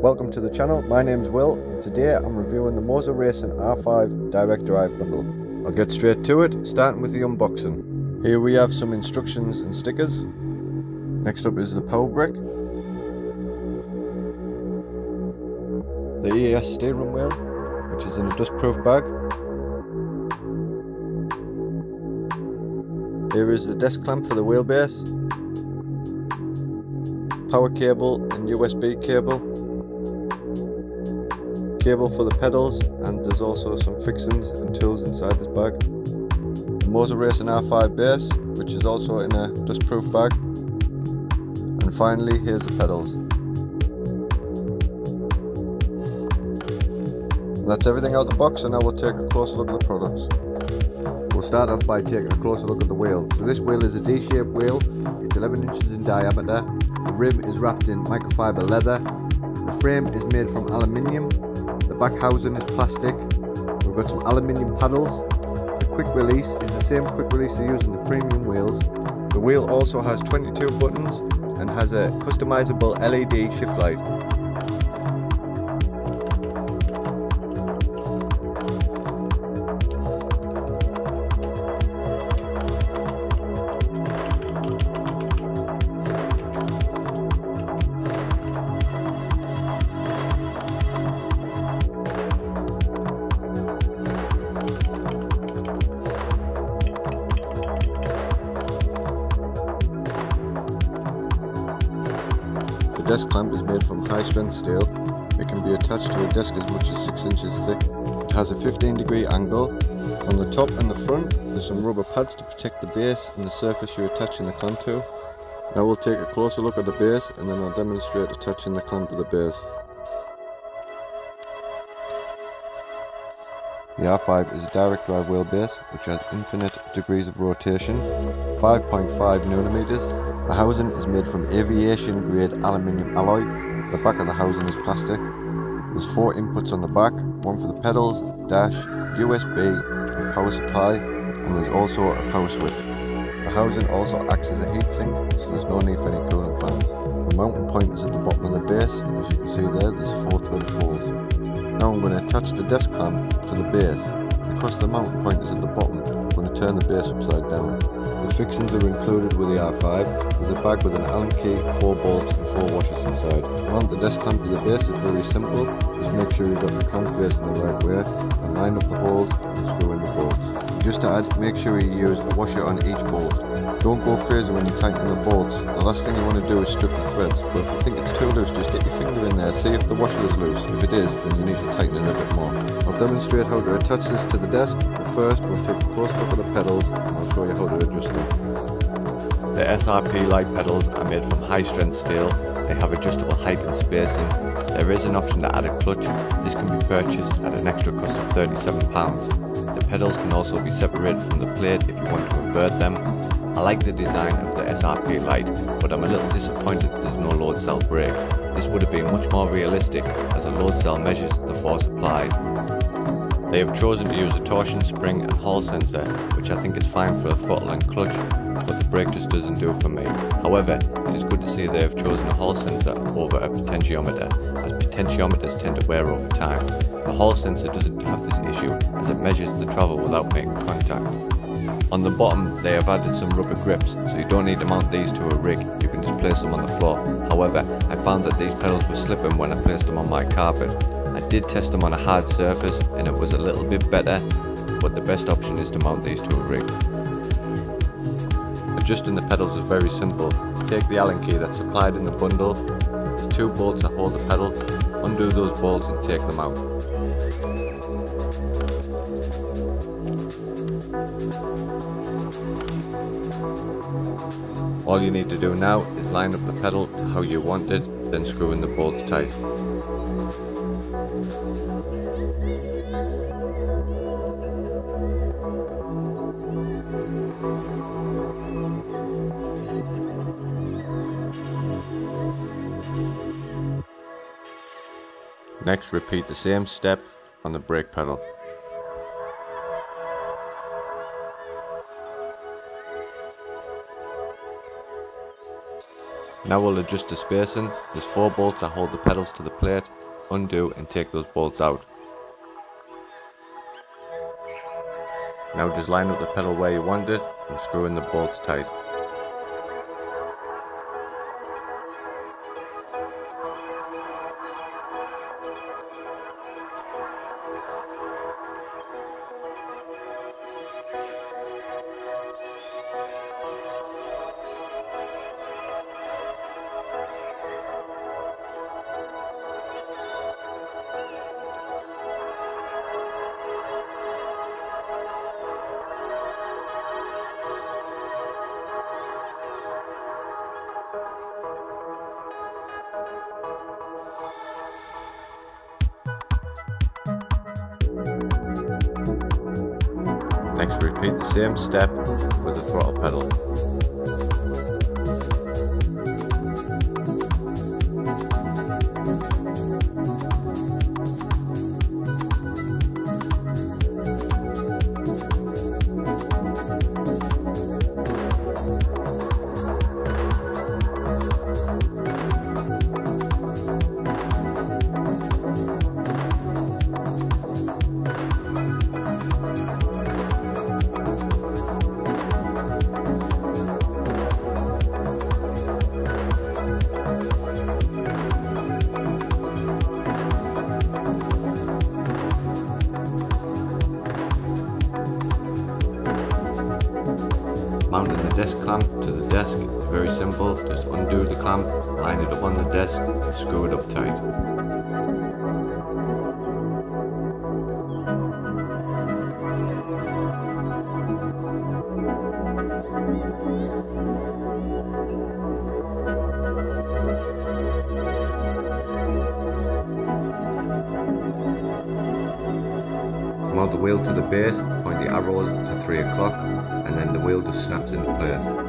Welcome to the channel, my name's Will. Today I'm reviewing the Moza Racing R5 Direct Drive Bundle. I'll get straight to it, starting with the unboxing. Here we have some instructions and stickers. Next up is the power brick. The EAS steering wheel, which is in a dustproof bag. Here is the desk clamp for the wheelbase, power cable and USB cable, cable for the pedals and there's also some fixings and tools inside this bag. The Moza Racing R5 base which is also in a dustproof bag and finally here's the pedals. that's everything out the box and now we'll take a closer look at the products. We'll start off by taking a closer look at the wheel. So this wheel is a D-shaped wheel, it's 11 inches in diameter, the rim is wrapped in microfiber leather, the frame is made from aluminium, back housing is plastic, we've got some aluminium paddles, the quick release is the same quick release they use in the premium wheels, the wheel also has 22 buttons and has a customizable LED shift light. Desk clamp is made from high strength steel. It can be attached to a desk as much as 6 inches thick. It has a 15 degree angle. On the top and the front there's some rubber pads to protect the base and the surface you're attaching the clamp to. Now we'll take a closer look at the base and then I'll demonstrate attaching the clamp to the base. The R5 is a direct drive wheelbase which has infinite degrees of rotation, 5.5 The housing is made from aviation grade aluminium alloy. The back of the housing is plastic. There's four inputs on the back, one for the pedals, dash, USB, power supply, and there's also a power switch. The housing also acts as a heatsink, so there's no need for any cooling fans. The mounting point is at the bottom of the base, as you can see there, there's four 12 holes. Now I'm going to attach the desk clamp to the base. Because the mounting point is at the bottom, I'm going to turn the base upside down. The fixings are included with the R5. There's a bag with an Allen key, 4 bolts and 4 washers inside. Mount the desk clamp to the base is very simple. Just make sure you've got the clamp face in the right way and line up the holes and screw in the bolts. Just to add, make sure you use a washer on each bolt. Don't go crazy when you tighten the bolts. The last thing you want to do is strip the threads, but if you think it's too loose, just get your finger in there, see if the washer is loose. If it is, then you need to tighten it a bit more. I'll demonstrate how to attach this to the desk, but first we'll take a close look at the pedals and I'll show you how to adjust them. The SRP Lite pedals are made from high strength steel. They have adjustable height and spacing. There is an option to add a clutch. This can be purchased at an extra cost of £37 The pedals can also be separated from the plate if you want to invert them. I like the design of the SRP Lite, but I'm a little disappointed there's no load cell brake. This would have been much more realistic as a load cell measures the force applied. They have chosen to use a torsion spring and hall sensor, which I think is fine for a throttle and clutch, but the brake just doesn't do for me. However, it is good to see they have chosen a hall sensor over a potentiometer, as potentiometers tend to wear over time. The hall sensor doesn't have this issue as it measures the travel without making contact. On the bottom they have added some rubber grips so you don't need to mount these to a rig, you can just place them on the floor. However, I found that these pedals were slipping when I placed them on my carpet. I did test them on a hard surface and it was a little bit better, but the best option is to mount these to a rig. Adjusting the pedals is very simple. Take the Allen key that's supplied in the bundle, the two bolts that hold the pedal, undo those bolts and take them out. All you need to do now is line up the pedal to how you want it, then screw in the bolts tight. Next repeat the same step on the brake pedal. Now we'll adjust the spacing. There's four bolts that hold the pedals to the plate. Undo and take those bolts out. Now just line up the pedal where you want it and screw in the bolts tight. The same step with the throttle pedal. Clamp, line it up on the desk, screw it up tight. Mount the wheel to the base, point the arrows to 3 o'clock, and then the wheel just snaps into place.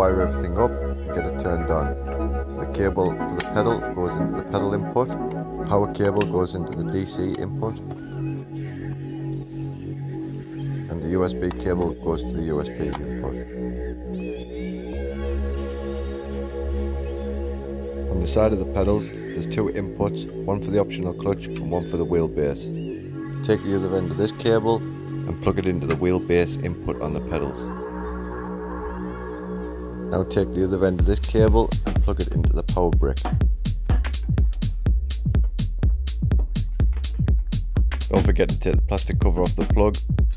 Wire everything up and get it turned on. The cable for the pedal goes into the pedal input, power cable goes into the DC input, and the USB cable goes to the USB input. On the side of the pedals, there's two inputs, one for the optional clutch and one for the wheelbase. Take the other end of this cable and plug it into the wheelbase input on the pedals. Now take the other end of this cable and plug it into the power brick. Don't forget to take the plastic cover off the plug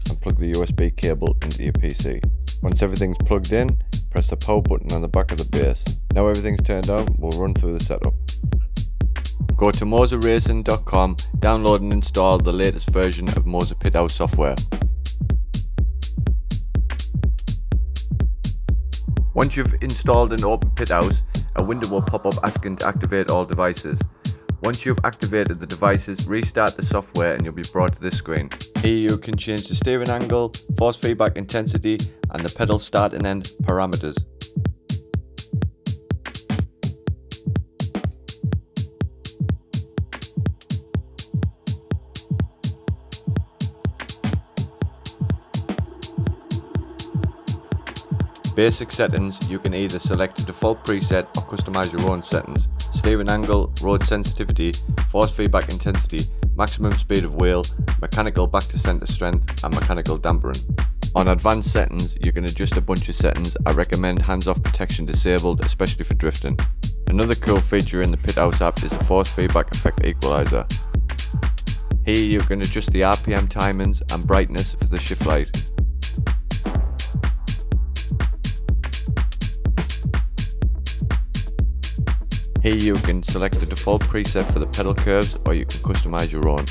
and plug the USB cable into your PC. Once everything's plugged in, press the power button on the back of the base. Now everything's turned on, we'll run through the setup. Go to mozaracing.com, download and install the latest version of Moza Pithouse software. Once you've installed and opened Pithouse, a window will pop up asking to activate all devices. Once you've activated the devices, restart the software and you'll be brought to this screen. Here you can change the steering angle, force feedback intensity and the pedal start and end parameters. Basic settings, you can either select a default preset or customize your own settings. Steering angle, road sensitivity, force feedback intensity, maximum speed of wheel, mechanical back to center strength and mechanical dampering. On advanced settings, you can adjust a bunch of settings. I recommend hands-off protection disabled, especially for drifting. Another cool feature in the Pithouse app is the force feedback effect equalizer. Here you can adjust the RPM timings and brightness for the shift light. Here you can select the default preset for the pedal curves or you can customize your own.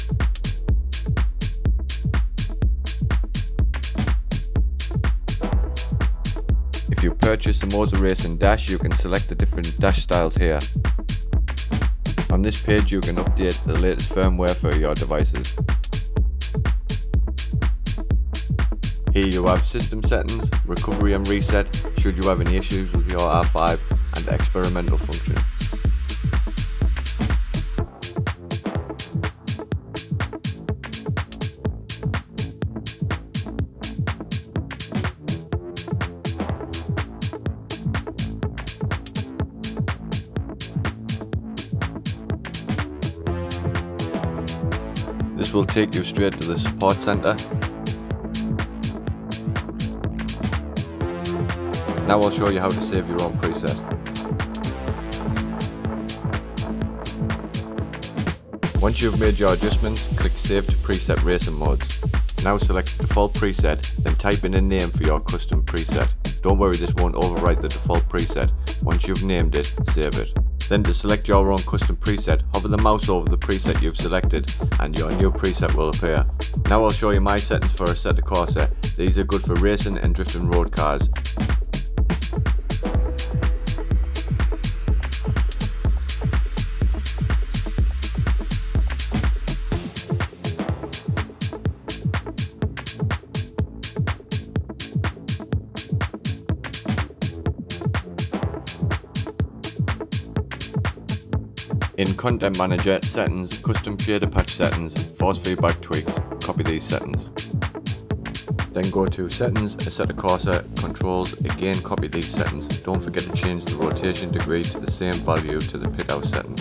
If you purchase the Moza Racing Dash you can select the different dash styles here. On this page you can update the latest firmware for your devices. Here you have system settings, recovery and reset should you have any issues with your R5 and experimental function. This will take you straight to the support center. Now I'll show you how to save your own preset. Once you've made your adjustments, click Save to Preset Racing Modes. Now select the default preset, then type in a name for your custom preset. Don't worry this won't overwrite the default preset. Once you've named it, save it. Then to select your own custom preset, hover the mouse over the preset you've selected and your new preset will appear. Now I'll show you my settings for Assetto Corsa. These are good for racing and drifting road cars. In Content Manager, Settings, Custom Shader Patch Settings, Force Feedback Tweaks, copy these settings. Then go to Settings, Assetto Corsa, Controls, again copy these settings. Don't forget to change the rotation degree to the same value to the pithouse setting.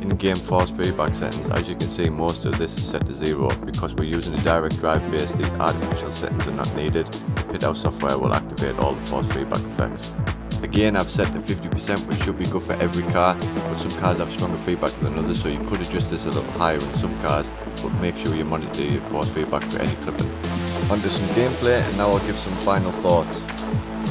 in-game force feedback settings, as you can see most of this is set to zero. Because we're using a direct drive base, these artificial settings are not needed. Pithouse software will activate all the force feedback effects. Again, I've set to 50% which should be good for every car, but some cars have stronger feedback than others so you could adjust this a little higher in some cars, but make sure you monitor your force feedback for any clipping. Onto some gameplay and now I'll give some final thoughts.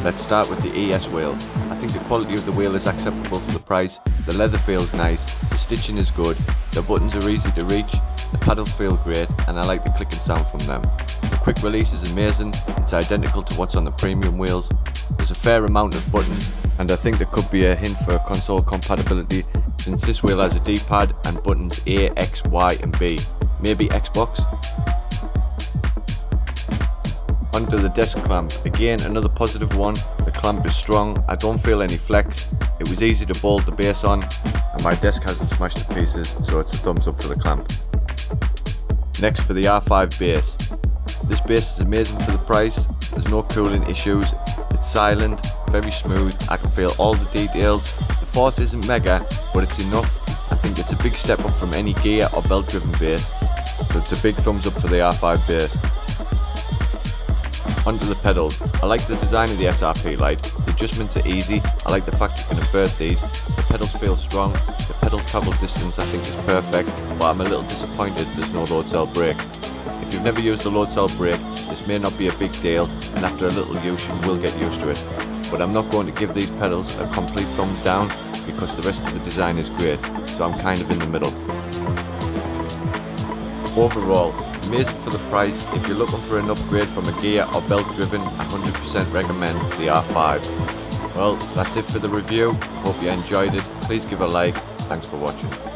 Let's start with the ES wheel. I think the quality of the wheel is acceptable for the price, the leather feels nice, the stitching is good, the buttons are easy to reach, the paddles feel great and I like the clicking sound from them. The quick release is amazing, it's identical to what's on the premium wheels, there's a fair amount of buttons and I think there could be a hint for console compatibility since this wheel has a D-pad and buttons A, X, Y and B. Maybe Xbox? Under the desk clamp. Again, another positive one. The clamp is strong. I don't feel any flex. It was easy to bolt the base on, and my desk hasn't smashed to pieces, so it's a thumbs up for the clamp. Next for the R5 base. This base is amazing for the price. There's no cooling issues. It's silent, very smooth. I can feel all the details. The force isn't mega, but it's enough. I think it's a big step up from any gear or belt driven base. So it's a big thumbs up for the R5 base. Onto the pedals. I like the design of the SRP Lite. The adjustments are easy. I like the fact you can invert these. The pedals feel strong. The pedal travel distance I think is perfect, but I'm a little disappointed there's no load cell brake. If you've never used a load cell brake, this may not be a big deal, and after a little use you will get used to it. But I'm not going to give these pedals a complete thumbs down because the rest of the design is great, so I'm kind of in the middle. Overall, amazing for the price. If you're looking for an upgrade from a gear or belt driven, 100% recommend the R5. Well, that's it for the review. Hope you enjoyed it. Please give a like. Thanks for watching.